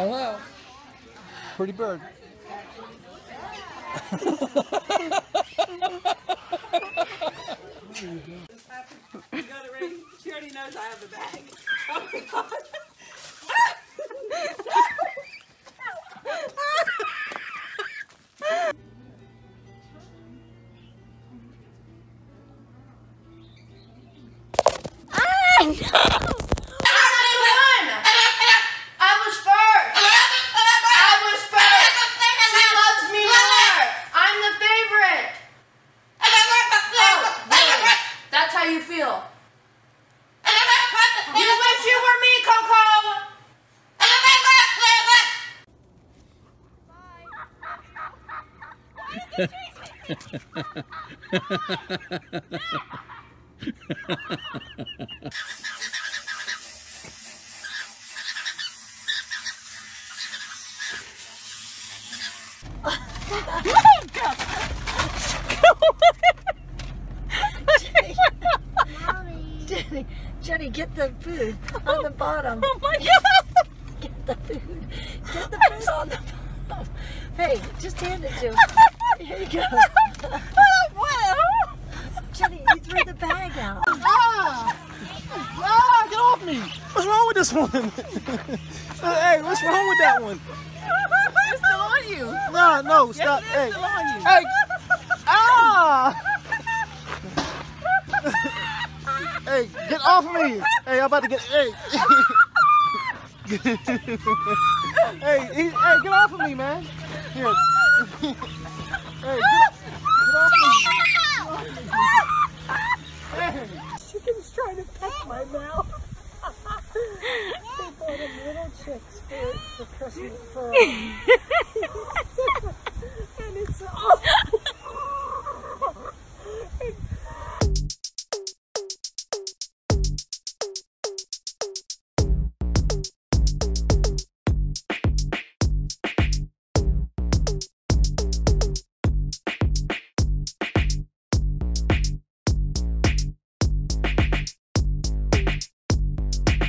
Hello. Pretty bird. Ah, you got it ready? She already knows I have the bag. Oh my god. I was first. I was first. She loves me more. I'm the favorite. Oh, really? That's how you feel. You wish you were me, Coco. Jenny, Jenny, get the food on the bottom. Oh my god! Get the food. Get the food on the bottom. Hey, just hand it to him. Here you go. Jenny, you threw the bag out. Ah! Ah, get off me! What's wrong with this one? hey, what's wrong with that one? It's still on you. No, no, stop. Yes, it hey, is still on you. hey! Ah! hey, get off me! Hey, I'm about to get. Hey! hey, he, hey, get off of me, man! Here. Hey, get, get hey. Chicken's trying to peck my mouth. they bought them little chicks for, for Christmas. For, um, and it's all.